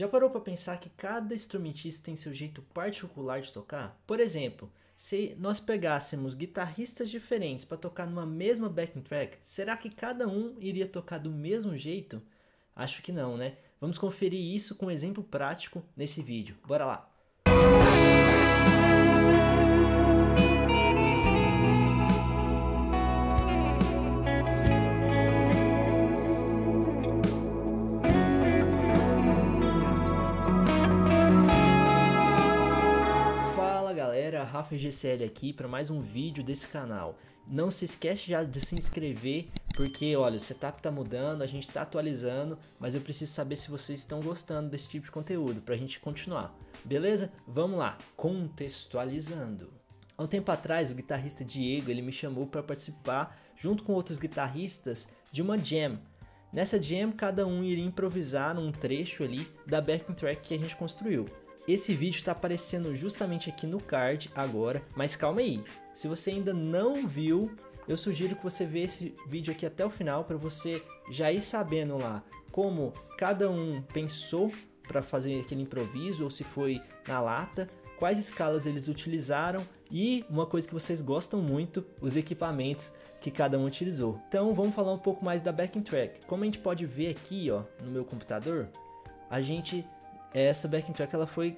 Já parou para pensar que cada instrumentista tem seu jeito particular de tocar? Por exemplo, se nós pegássemos guitarristas diferentes para tocar numa mesma backing track, será que cada um iria tocar do mesmo jeito? Acho que não, né? Vamos conferir isso com um exemplo prático nesse vídeo. Bora lá! Rafa GCL aqui para mais um vídeo desse canal. Não se esquece já de se inscrever, porque olha, o setup tá mudando, a gente tá atualizando, mas eu preciso saber se vocês estão gostando desse tipo de conteúdo para a gente continuar. Beleza? Vamos lá, contextualizando. Há um tempo atrás, o guitarrista Diego ele me chamou para participar, junto com outros guitarristas, de uma jam. Nessa jam, cada um iria improvisar um trecho ali da backing track que a gente construiu. Esse vídeo está aparecendo justamente aqui no card agora, mas calma aí. Se você ainda não viu, eu sugiro que você veja esse vídeo aqui até o final para você já ir sabendo lá como cada um pensou para fazer aquele improviso ou se foi na lata, quais escalas eles utilizaram e uma coisa que vocês gostam muito, os equipamentos que cada um utilizou. Então vamos falar um pouco mais da backing track. Como a gente pode ver aqui, ó, no meu computador, a gente essa backing track ela foi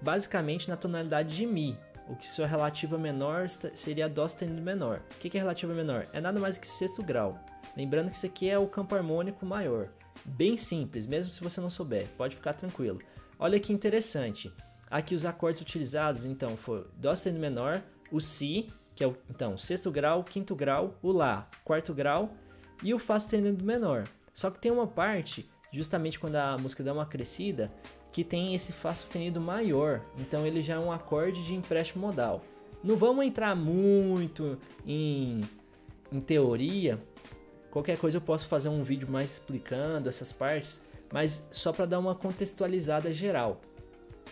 basicamente na tonalidade de Mi, o que sua relativa menor seria Dó sustenido menor. O que é relativa menor? É nada mais que sexto grau. Lembrando que isso aqui é o campo harmônico maior. Bem simples, mesmo se você não souber, pode ficar tranquilo. Olha que interessante. Aqui os acordes utilizados, então, foi Dó sustenido menor, o Si, que é o então, sexto grau, quinto grau, o Lá, quarto grau, e o Fá sustenido menor. Só que tem uma parte, justamente quando a música dá uma crescida, que tem esse Fá sustenido maior, então ele já é um acorde de empréstimo modal. Não vamos entrar muito em, em teoria, qualquer coisa eu posso fazer um vídeo mais explicando essas partes, mas só para dar uma contextualizada geral.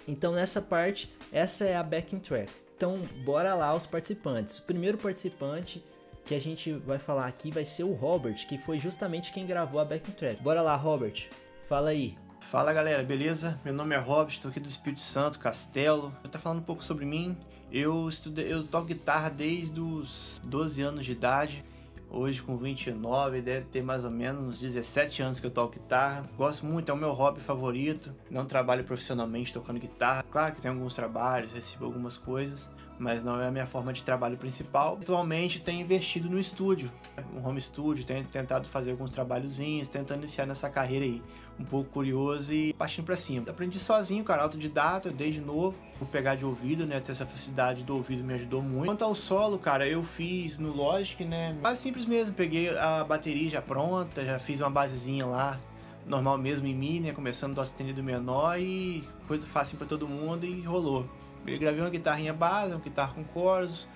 Então nessa parte, essa é a backing track. Então bora lá os participantes. O primeiro participante que a gente vai falar aqui vai ser o Robert, que foi justamente quem gravou a backing track. Bora lá, Robert. Fala aí. Fala galera, beleza? Meu nome é Rob, estou aqui do Espírito Santo, Castelo. Eu tô falando um pouco sobre mim. Eu estudei, eu toco guitarra desde os 12 anos de idade. Hoje com 29, deve ter mais ou menos uns 17 anos que eu toco guitarra. Gosto muito, é o meu hobby favorito. Não trabalho profissionalmente tocando guitarra. Claro que tem alguns trabalhos, recebo algumas coisas, mas não é a minha forma de trabalho principal. Atualmente tenho investido no estúdio, um home studio, tenho tentado fazer alguns trabalhozinhos, tentando iniciar nessa carreira aí, um pouco curioso e partindo para cima. Aprendi sozinho, cara, autodidata, desde novo, por pegar de ouvido, né, ter essa facilidade do ouvido me ajudou muito. Quanto ao solo, cara, eu fiz no Logic, né, quase simples mesmo, peguei a bateria já pronta, já fiz uma basezinha lá, normal mesmo em mim, né, começando do sustenido menor e coisa fácil para todo mundo e rolou. Gravei uma guitarrinha base, uma guitarra com coros,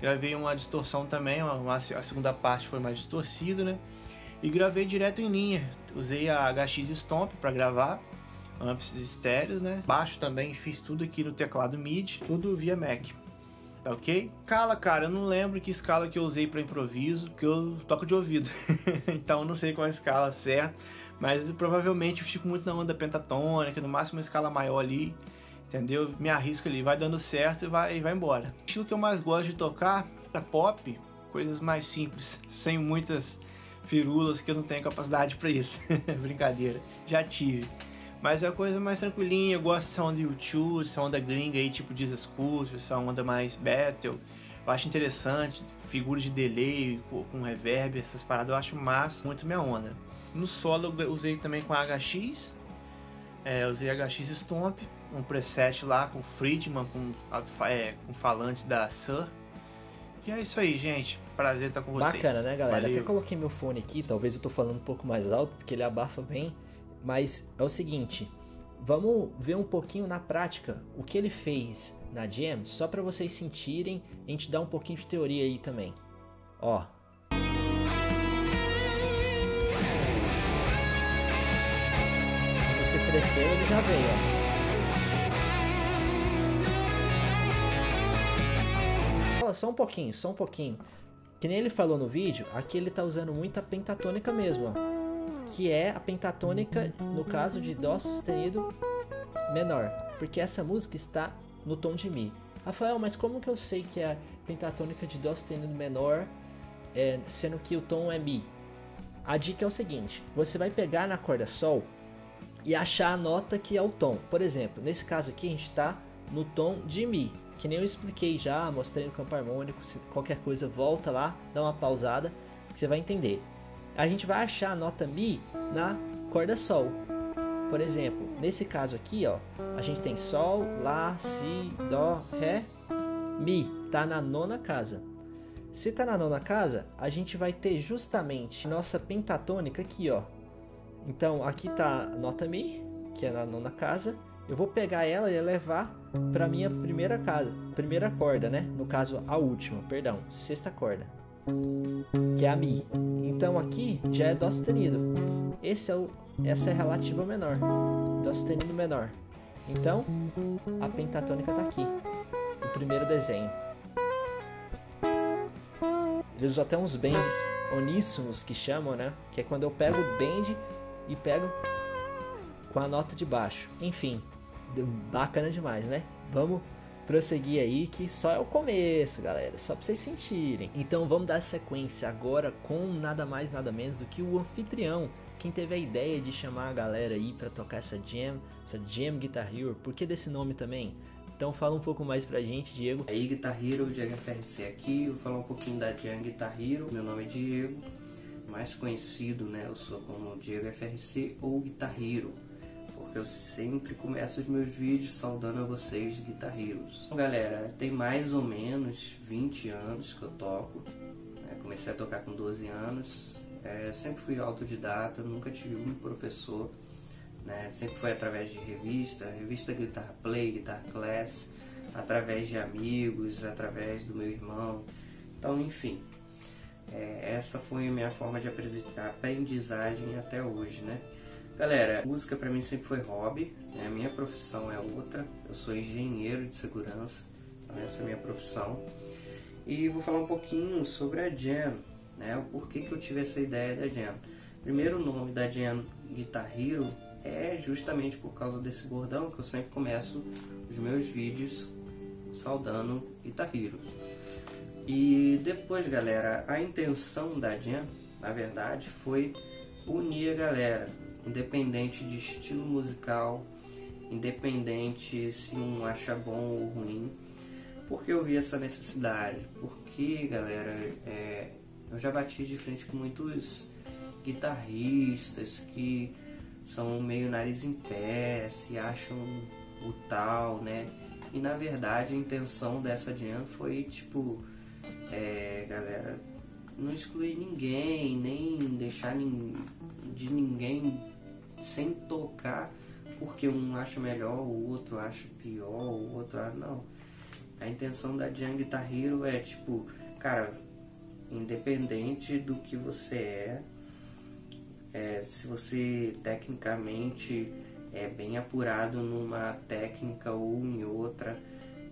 gravei uma distorção também, uma, uma, a segunda parte foi mais distorcido, né? E gravei direto em linha. Usei a HX Stomp para gravar, amps estéreos, né? Baixo também, fiz tudo aqui no teclado MIDI, tudo via Mac. Tá ok? Escala, cara, eu não lembro que escala que eu usei para improviso, que eu toco de ouvido. então não sei qual é a escala certa, mas provavelmente eu fico muito na onda pentatônica, no máximo uma escala maior ali entendeu? Me arrisco ali, vai dando certo e vai, vai embora. O estilo que eu mais gosto de tocar é pop, coisas mais simples, sem muitas firulas que eu não tenho capacidade para isso. Brincadeira, já tive. Mas é a coisa mais tranquilinha, eu gosto dessa onda YouTube, essa onda gringa aí, tipo Jesus Culture, essa onda mais battle. Eu acho interessante, figuras de delay com reverb, essas paradas eu acho massa, muito minha onda. No solo eu usei também com HX, é, usei HX Stomp, um preset lá com Friedman, com, é, com falante da Sur. E é isso aí, gente. Prazer estar com vocês. Bacana, né, galera? Valeu. Até coloquei meu fone aqui, talvez eu tô falando um pouco mais alto, porque ele abafa bem. Mas é o seguinte, vamos ver um pouquinho na prática o que ele fez na Jam, só para vocês sentirem, a gente dá um pouquinho de teoria aí também. Ó, cresceu, ele já veio, ó. Só um pouquinho, só um pouquinho. Que nem ele falou no vídeo, aqui ele tá usando muita pentatônica mesmo, ó. Que é a pentatônica, no caso de Dó sustenido menor, porque essa música está no tom de Mi. Rafael, mas como que eu sei que a pentatônica de Dó sustenido menor, é, sendo que o tom é Mi? A dica é o seguinte: você vai pegar na corda Sol e achar a nota que é o tom. Por exemplo, nesse caso aqui a gente está no tom de Mi, que nem eu expliquei já, mostrei no campo harmônico. Se qualquer coisa, volta lá, dá uma pausada, que você vai entender. A gente vai achar a nota Mi na corda Sol. Por exemplo, nesse caso aqui, ó, a gente tem Sol, Lá, Si, Dó, Ré, Mi, tá na nona casa. Se tá na nona casa, a gente vai ter justamente nossa pentatônica aqui, ó. Então, aqui tá a nota Mi, que é na nona casa. Eu vou pegar ela e levar para minha primeira casa, primeira corda, né? No caso, a última, perdão, sexta corda, que é a Mi. Então, aqui já é Dó sustenido. Esse é o, essa é a relativa menor, Dó sustenido menor. Então, a pentatônica tá aqui, no primeiro desenho. Ele usa até uns bends uníssonos que chamam, né? Que é quando eu pego o bend e pego com a nota de baixo. Enfim, bacana demais, né? Vamos prosseguir aí que só é o começo, galera, só para vocês sentirem. Então vamos dar sequência agora com nada mais nada menos do que o anfitrião, quem teve a ideia de chamar a galera aí para tocar essa jam, essa jam Guitar Hero. Por que desse nome também? Então fala um pouco mais pra gente, Diego. Aí, Guitar Hero, Diego FRC aqui, vou falar um pouquinho da Jam Guitar Hero. Meu nome é Diego, mais conhecido, né, eu sou como Diego FRC ou Guitar Hero, porque eu sempre começo os meus vídeos saudando a vocês, Guitar Heroes. Então, galera, tem mais ou menos 20 anos que eu toco, né, comecei a tocar com 12 anos, é, sempre fui autodidata, nunca tive um professor, né? Sempre foi através de revista, revista Guitar Play, Guitar Class, através de amigos, através do meu irmão. Então, enfim, é, essa foi a minha forma de aprendizagem até hoje, né? Galera, música para mim sempre foi hobby, né? minha profissão é outra, eu sou engenheiro de segurança, então essa é a minha profissão. E vou falar um pouquinho sobre a Jam, né? o porquê que eu tive essa ideia da Jam. Primeiro o nome da Jam Guitar Hero é justamente por causa desse bordão que eu sempre começo os meus vídeos saudando Guitar Hero. E depois, galera, a intenção da Jam, na verdade, foi unir a galera, independente de estilo musical, independente se um acha bom ou ruim. Porque eu vi essa necessidade? Porque, galera, é, eu já bati de frente com muitos guitarristas que são meio nariz em pé, se acham o tal, né? E na verdade a intenção dessa jam foi tipo, é, galera, não excluir ninguém, nem deixar de ninguém sem tocar porque um acha melhor, o outro acha pior, o outro acha. Não. A intenção da Jam Guitar Hero é tipo, cara, independente do que você é, é, se você tecnicamente é bem apurado numa técnica ou em outra,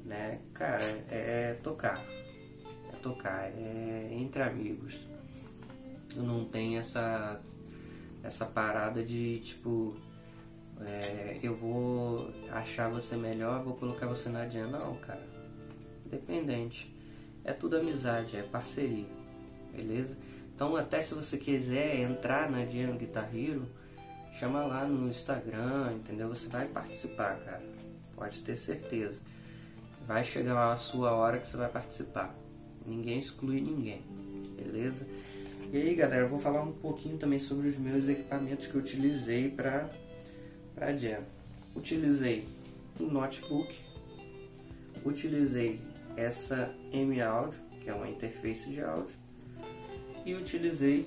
né? Cara, é tocar. É tocar, é entre amigos. Eu não tenho essa, essa parada de tipo. É, eu vou achar você melhor, vou colocar você na dia. Não, cara. Independente. É tudo amizade, é parceria. Beleza? Então, até se você quiser entrar na Diano Guitar Hero, chama lá no Instagram, entendeu? Você vai participar, cara. Pode ter certeza. Vai chegar a sua hora que você vai participar. Ninguém exclui ninguém, beleza? E aí, galera, vou falar um pouquinho também sobre os meus equipamentos que eu utilizei para para Jam. Utilizei um notebook, utilizei essa M Audio, que é uma interface de áudio, e utilizei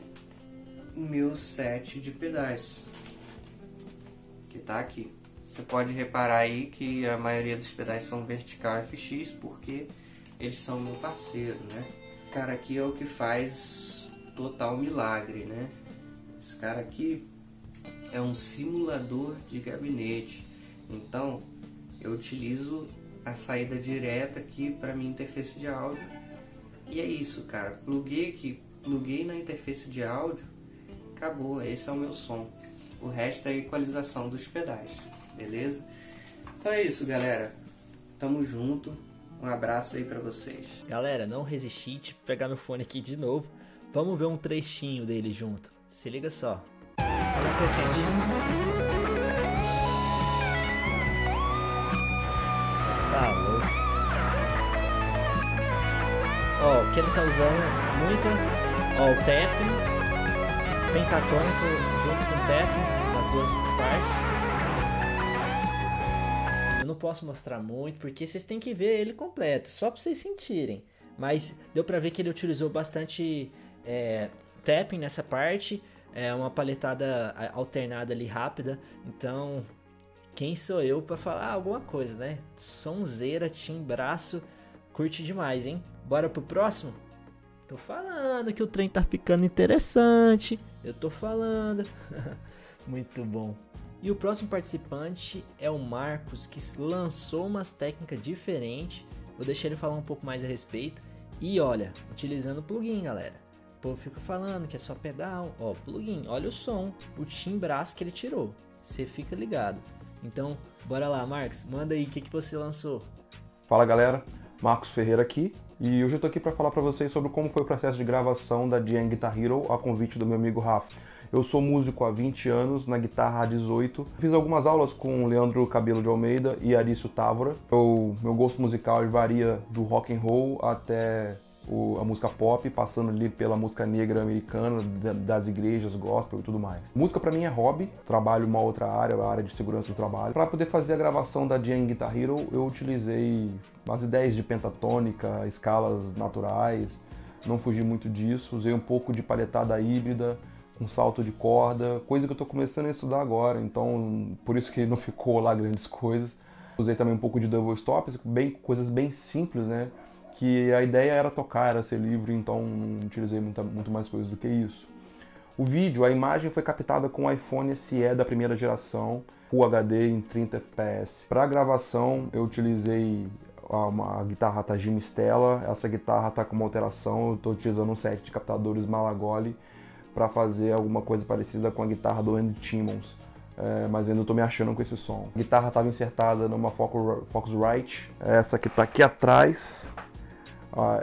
o meu set de pedais que está aqui. Você pode reparar aí que a maioria dos pedais são vertical FX porque eles são meu parceiro, né? Cara aqui é o que faz total milagre, né? Esse cara aqui é um simulador de gabinete. Então, eu utilizo a saída direta aqui para minha interface de áudio. E é isso, cara. Pluguei aqui pluguei na interface de áudio, acabou, esse é o meu som. O resto é a equalização dos pedais, beleza? Então é isso, galera. Tamo junto. Um abraço aí para vocês. Galera, não resisti de pegar meu fone aqui de novo. Vamos ver um trechinho dele junto. Se liga só. Olha a crescente. Tá louco. Ó, o que ele tá usando muita. Ó, o tapping, pentatônico junto com o tapping, nas duas partes. Eu não posso mostrar muito porque vocês têm que ver ele completo, só pra vocês sentirem. Mas deu pra ver que ele utilizou bastante é, tapping nessa parte, é uma paletada alternada ali rápida, então quem sou eu para falar alguma coisa, né? Sonzeira, timbraço, curte demais, hein? Bora pro próximo? Tô falando que o trem tá ficando interessante. Eu tô falando. Muito bom. E o próximo participante é o Marcos, que lançou umas técnicas diferentes. Vou deixar ele falar um pouco mais a respeito. E olha, utilizando o plugin, galera. Povo fica falando que é só pedal. Ó, plugin, olha o som, o timbraço que ele tirou. Você fica ligado. Então, bora lá, Marcos, manda aí o que, que você lançou. Fala galera, Marcos Ferreira aqui e hoje eu tô aqui para falar para vocês sobre como foi o processo de gravação da Diane Guitar Hero a convite do meu amigo Rafa. Eu sou músico há 20 anos, na guitarra há 18. Fiz algumas aulas com Leandro Cabelo de Almeida e Arício Távora. Eu, meu gosto musical varia do rock and roll até o, a música pop, passando ali pela música negra americana, das igrejas, gospel e tudo mais. Música para mim é hobby, trabalho uma outra área, a área de segurança do trabalho. Para poder fazer a gravação da Jane Guitar Hero, eu utilizei as ideias de pentatônica, escalas naturais, não fugi muito disso, usei um pouco de paletada híbrida, com salto de corda, coisa que eu estou começando a estudar agora, então por isso que não ficou lá grandes coisas. Usei também um pouco de double stops, bem, coisas bem simples, né? Que a ideia era tocar, era ser livre, então não utilizei muita, muito mais coisas do que isso. O vídeo, a imagem foi captada com o iPhone SE da primeira geração, Full HD em 30 fps. Para a gravação, eu utilizei uma guitarra Tajima Stella. Essa guitarra está com uma alteração, eu estou utilizando um set de captadores Malagoli para fazer alguma coisa parecida com a guitarra do Andy Timmons. É, mas ainda estou me achando com esse som. A guitarra estava insertada numa Focusrite, essa que está aqui atrás,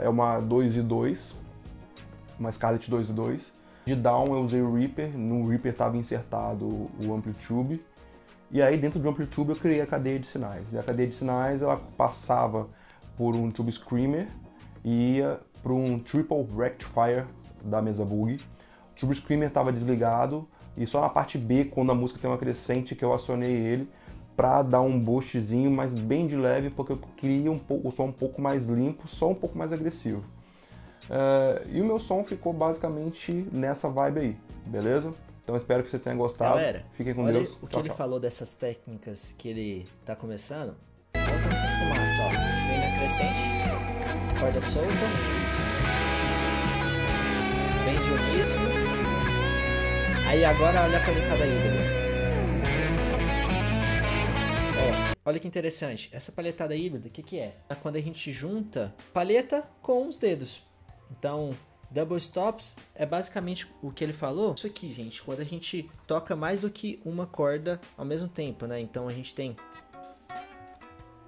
é uma 2 e 2, uma Scarlett 2 e 2. De down eu usei o Reaper, no Reaper estava insertado o Amplitube. E aí dentro do Amplitube eu criei a cadeia de sinais. E a cadeia de sinais ela passava por um Tube Screamer e ia para um Triple Rectifier da mesa Bug. O Tube Screamer estava desligado e só na parte B, quando a música tem uma crescente, que eu acionei ele para dar um boostzinho, mas bem de leve, porque eu queria um pouco, o som um pouco mais limpo, só um pouco mais agressivo. Uh, e o meu som ficou basicamente nessa vibe aí, beleza? Então espero que vocês tenham gostado. Galera, Fiquem com olha Deus. o que tchau, ele tchau. falou dessas técnicas que ele tá começando. Olha o tanto de fumaça, ó. Vem na crescente, corda solta, vem de uníssono. Aí agora olha a palicada híbrida. Ó, olha que interessante. Essa palhetada híbrida, o que, que é? É quando a gente junta paleta com os dedos. Então, double stops é basicamente o que ele falou. Isso aqui, gente, quando a gente toca mais do que uma corda ao mesmo tempo, né? Então a gente tem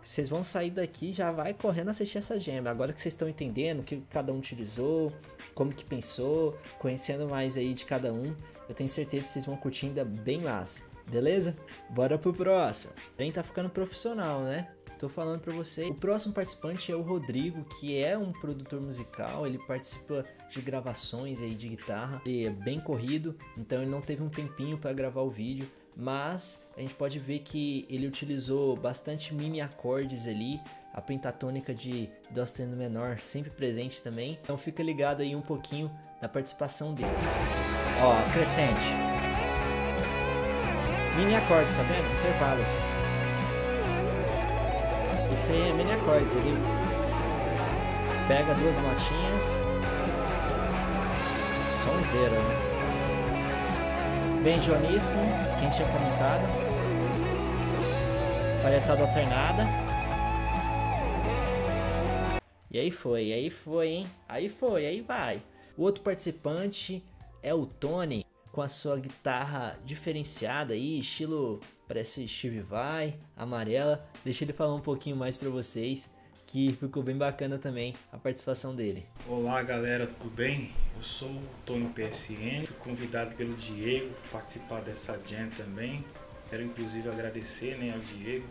vocês vão sair daqui já vai correndo assistir essa gema. Agora que vocês estão entendendo o que cada um utilizou, como que pensou, conhecendo mais aí de cada um, eu tenho certeza que vocês vão curtir ainda bem massa. Beleza? Bora pro próximo. Bem, tá ficando profissional, né? Tô falando pra você. O próximo participante é o Rodrigo, que é um produtor musical. Ele participa de gravações aí de guitarra. Ele é bem corrido, então ele não teve um tempinho para gravar o vídeo. Mas a gente pode ver que ele utilizou bastante mini acordes ali. A pentatônica de Dó sustenido menor sempre presente também. Então fica ligado aí um pouquinho da participação dele. Ó, crescente. Mini acordes, tá vendo? Intervalos. Isso aí é mini acordes, ele pega duas notinhas. Sonzeira, né? Bem Dionísimo, que a gente tinha comentado. Palhetada alternada. E aí foi, aí foi, hein? Aí foi, aí vai. O outro participante é o Tony. Com a sua guitarra diferenciada aí, estilo parece Steve Vai, amarela. Deixa ele falar um pouquinho mais para vocês, que ficou bem bacana também a participação dele. Olá galera, tudo bem? Eu sou o Tony PSN, fui convidado pelo Diego para participar dessa jam também. Quero inclusive agradecer né, ao Diego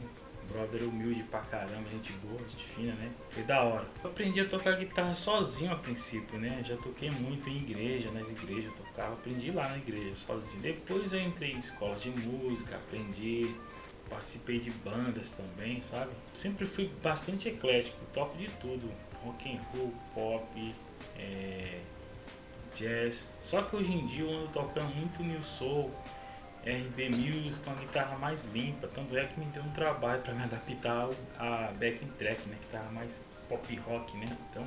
brother humilde pra caramba, gente boa, gente fina, né? Foi da hora. Eu aprendi a tocar guitarra sozinho a princípio, né? Já toquei muito em igreja, nas igrejas eu tocava, aprendi lá na igreja sozinho. Depois eu entrei em escola de música, aprendi, participei de bandas também, sabe? Sempre fui bastante eclético, toco de tudo, rock and roll, pop, é, jazz. Só que hoje em dia eu ando tocando muito new soul, RB Music, uma guitarra mais limpa, tanto é que me deu um trabalho para me adaptar a backing track, né, que tava mais pop rock, né? Então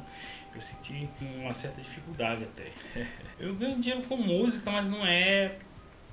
eu senti uma certa dificuldade até. eu ganho dinheiro com música, mas não é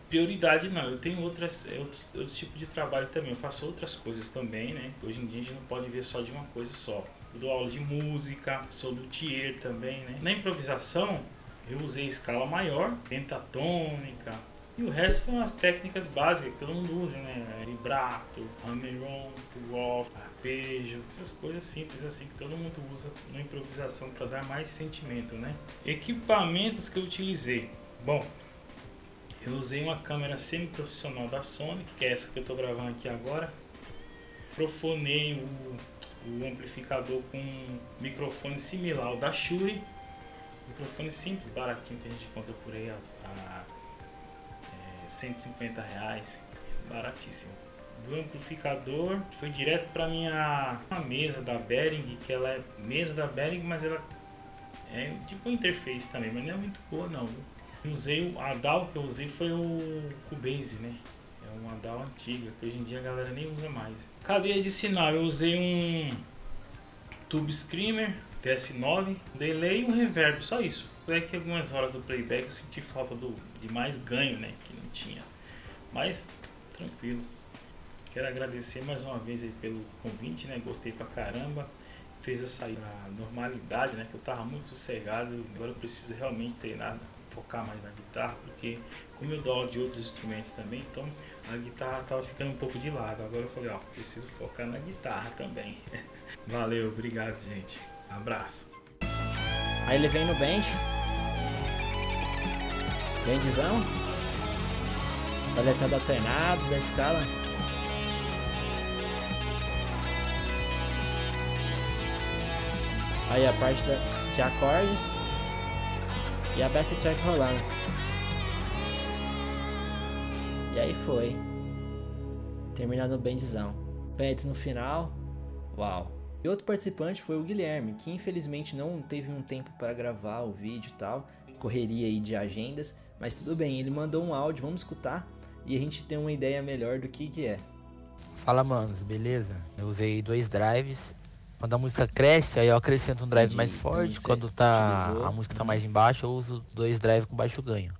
prioridade não. Eu tenho outras outros, outros tipos de trabalho também. Eu faço outras coisas também, né? Hoje em dia a gente não pode ver só de uma coisa só. Eu dou aula de música, sou luthier também, né? Na improvisação eu usei escala maior, pentatônica, e o resto foram as técnicas básicas que todo mundo usa, né? Vibrato, hammer-on, pull-off, arpejo, essas coisas simples assim que todo mundo usa na improvisação para dar mais sentimento, né? Equipamentos que eu utilizei. Bom, eu usei uma câmera semi-profissional da Sony, que é essa que eu estou gravando aqui agora. Profonei o, o amplificador com um microfone similar ao da Shure. Microfone simples, baratinho que a gente encontra por aí a, a 150 reais, baratíssimo. Do amplificador foi direto para minha mesa da Behring, que ela é mesa da Behring, mas ela é tipo interface também, mas não é muito boa não. Usei a DAW que eu usei foi o Cubase, né? É uma DAW antiga que hoje em dia a galera nem usa mais. Cadeia de sinal, eu usei um Tube Screamer TS9, delay e um reverb, só isso. Que algumas horas do playback eu senti falta do, de mais ganho, né? Que não tinha. Mas, tranquilo. Quero agradecer mais uma vez aí pelo convite, né? Gostei pra caramba. Fez eu sair da normalidade, né? Que eu tava muito sossegado. Agora eu preciso realmente treinar, focar mais na guitarra, porque como eu dou aula de outros instrumentos também, então a guitarra tava ficando um pouco de lado. Agora eu falei, ó, preciso focar na guitarra também. Valeu, obrigado, gente. Abraço. Aí ele vem no bend. Bendzão. Paletado alternado da escala. Aí a parte de acordes. E a backtrack rolando. E aí foi. Terminando o bendzão. Pads no final. Uau. E outro participante foi o Guilherme, que infelizmente não teve um tempo para gravar o vídeo e tal, correria aí de agendas, mas tudo bem, ele mandou um áudio, vamos escutar e a gente tem uma ideia melhor do que que é. Fala manos, beleza? Eu usei dois drives. Quando a música cresce, aí eu acrescento um drive Entendi. mais forte. Quando tá utilizou. a música tá mais embaixo, eu uso dois drives com baixo ganho.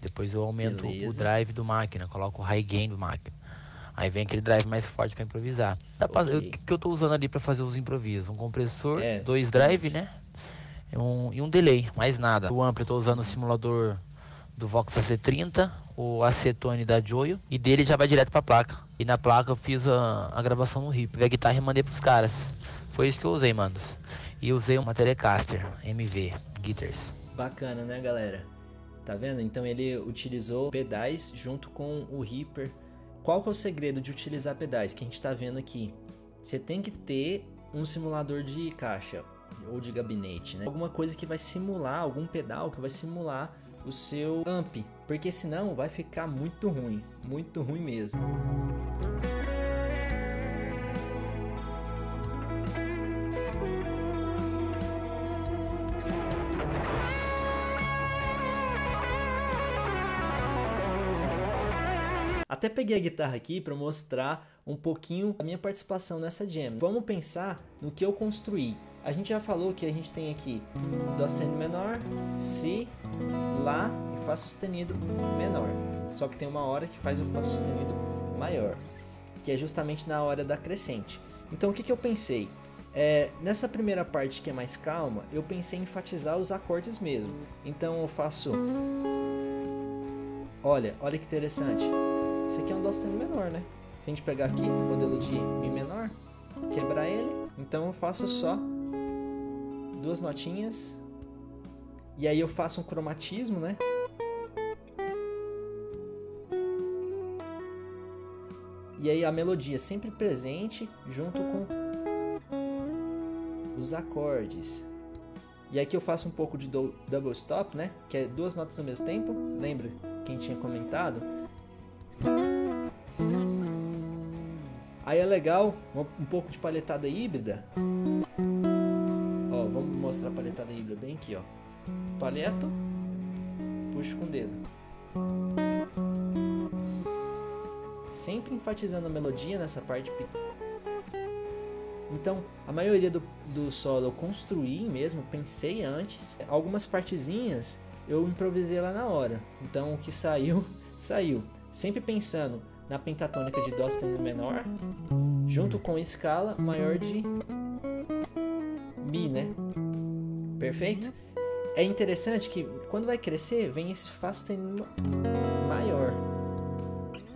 Depois eu aumento beleza. o drive do máquina, coloco o high gain do máquina. Aí vem aquele drive mais forte para improvisar. Okay. O que eu tô usando ali para fazer os improvisos? Um compressor, é. dois drive, né? E um, e um delay, mais nada. O amplo eu tô usando o simulador do Vox AC30, o acetone da Joyo, e dele já vai direto pra placa. E na placa eu fiz a, a gravação no RIP. Peguei a guitarra e mandei pros caras. Foi isso que eu usei, manos. E usei uma Telecaster MV Guitars. Bacana, né, galera? Tá vendo? Então ele utilizou pedais junto com o Reaper qual que é o segredo de utilizar pedais que a gente está vendo aqui? Você tem que ter um simulador de caixa ou de gabinete, né? Alguma coisa que vai simular, algum pedal que vai simular o seu amp, porque senão vai ficar muito ruim, muito ruim mesmo. Até peguei a guitarra aqui para mostrar um pouquinho a minha participação nessa jam. Vamos pensar no que eu construí. A gente já falou que a gente tem aqui Dó sustenido menor, Si, Lá e Fá sustenido menor. Só que tem uma hora que faz o Fá sustenido maior, que é justamente na hora da crescente. Então o que, que eu pensei? É, nessa primeira parte que é mais calma, eu pensei em enfatizar os acordes mesmo. Então eu faço olha, olha que interessante. Isso aqui é um dó sustenido menor, né? Se a gente pegar aqui o modelo de Mi menor, quebrar ele, então eu faço só duas notinhas. E aí eu faço um cromatismo, né? E aí a melodia sempre presente junto com os acordes. E aqui eu faço um pouco de do, double stop, né? Que é duas notas ao mesmo tempo. Lembra quem tinha comentado? Aí é legal um pouco de paletada híbrida. Ó, vamos mostrar a paletada híbrida bem aqui, ó. Paleto, puxo com o dedo. Sempre enfatizando a melodia nessa parte. Então, a maioria do, do solo eu construí mesmo, pensei antes. Algumas partezinhas eu improvisei lá na hora. Então, o que saiu, saiu. Sempre pensando na pentatônica de Dó sustenido menor, junto com escala maior de Mi, né? Perfeito? É interessante que quando vai crescer, vem esse Fá sustenido maior.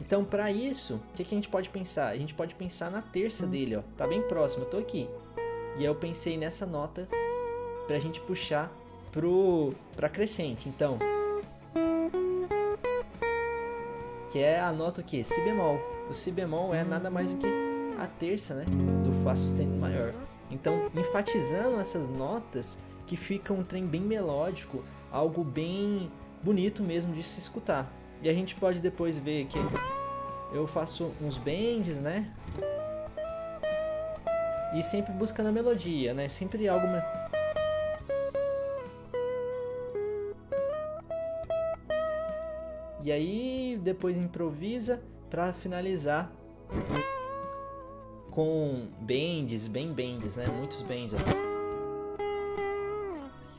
Então, para isso, o que, que, a gente pode pensar? A gente pode pensar na terça dele, ó. Tá bem próximo, eu tô aqui. E aí eu pensei nessa nota pra gente puxar pro pra crescente. Então, que é a nota o quê? Si bemol. O si bemol é nada mais do que a terça, né, do fá sustenido maior. Então, enfatizando essas notas que ficam um trem bem melódico, algo bem bonito mesmo de se escutar. E a gente pode depois ver que eu faço uns bends, né? E sempre buscando a melodia, né? Sempre algo E aí depois improvisa para finalizar com bends, bem bends, né? Muitos bends.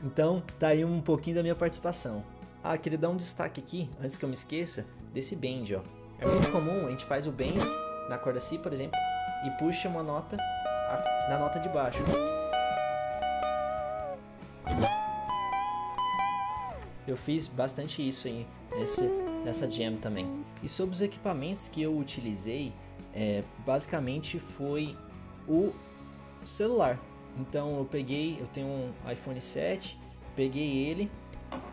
Então, tá aí um pouquinho da minha participação. Ah, queria dar um destaque aqui, antes que eu me esqueça, desse bend, ó. É muito comum, a gente faz o bend na corda Si, por exemplo, e puxa uma nota na nota de baixo. Eu fiz bastante isso aí nesse, nessa jam também. E sobre os equipamentos que eu utilizei, é, basicamente foi o celular. Então eu peguei, eu tenho um iPhone 7, peguei ele,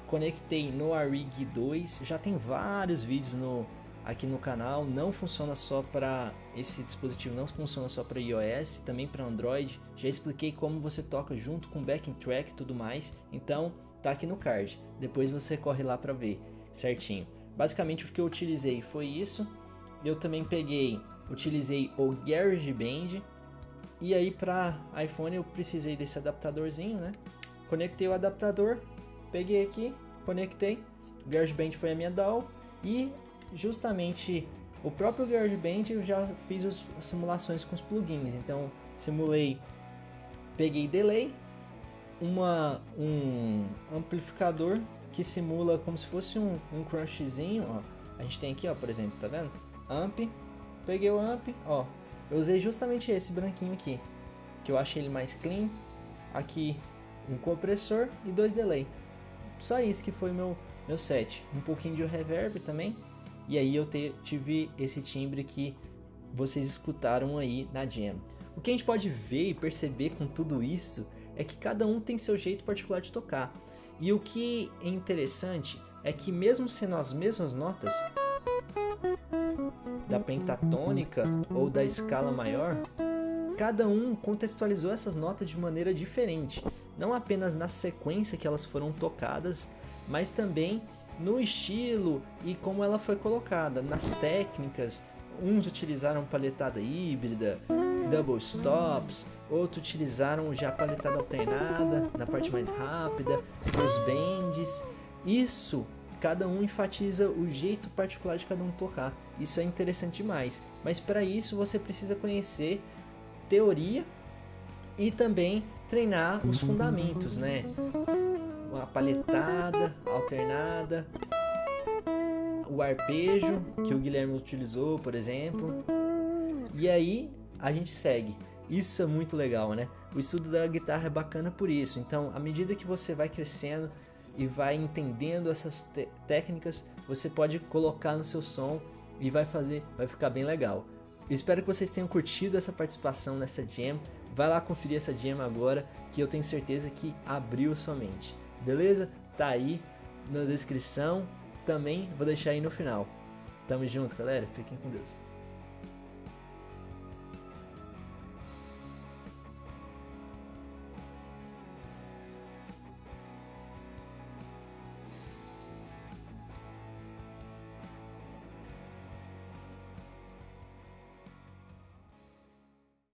conectei no Arig 2, já tem vários vídeos no aqui no canal, não funciona só para esse dispositivo, não funciona só para iOS, também para Android. Já expliquei como você toca junto com backing track e tudo mais. Então, tá aqui no card. Depois você corre lá para ver certinho. Basicamente o que eu utilizei foi isso. Eu também peguei, utilizei o GarageBand e aí para iPhone eu precisei desse adaptadorzinho, né? Conectei o adaptador, peguei aqui, conectei. GarageBand foi a minha DAW e justamente o próprio GarageBand eu já fiz as simulações com os plugins. Então simulei, peguei delay, uma, um amplificador que simula como se fosse um, um crunchzinho, ó. A gente tem aqui, ó, por exemplo, tá vendo? Amp, peguei o amp, ó. Eu usei justamente esse branquinho aqui, que eu achei ele mais clean. Aqui um compressor e dois delay. Só isso que foi meu meu set. Um pouquinho de reverb também. E aí eu te, tive esse timbre que vocês escutaram aí na jam. O que a gente pode ver e perceber com tudo isso é que cada um tem seu jeito particular de tocar. E o que é interessante é que mesmo sendo as mesmas notas da pentatônica ou da escala maior, cada um contextualizou essas notas de maneira diferente, não apenas na sequência que elas foram tocadas, mas também no estilo e como ela foi colocada, nas técnicas. Uns utilizaram paletada híbrida, double stops, outros utilizaram já paletada alternada na parte mais rápida, os bends. Isso cada um enfatiza o jeito particular de cada um tocar. Isso é interessante demais. Mas para isso você precisa conhecer teoria e também treinar os fundamentos, né? Uma paletada alternada, o arpejo que o Guilherme utilizou, por exemplo. E aí a gente segue. Isso é muito legal, né? O estudo da guitarra é bacana por isso. Então, à medida que você vai crescendo, e vai entendendo essas técnicas, você pode colocar no seu som e vai fazer, vai ficar bem legal. espero que vocês tenham curtido essa participação nessa jam. Vai lá conferir essa jam agora, que eu tenho certeza que abriu sua mente. Beleza? Tá aí na descrição. Também vou deixar aí no final. Tamo junto, galera. Fiquem com Deus.